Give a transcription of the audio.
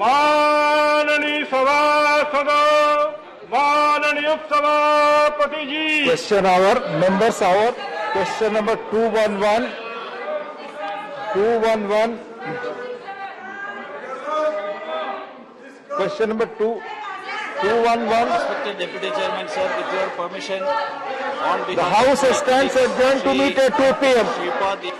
माननीय सभासद माननीय सभापति जी Question hour, members hour, question number 211. 211. Question number 2, 211. Respected Deputy Chairman, sir, with your permission, on behalf The House of stands adjourned to meet at 2 p.m. Shripad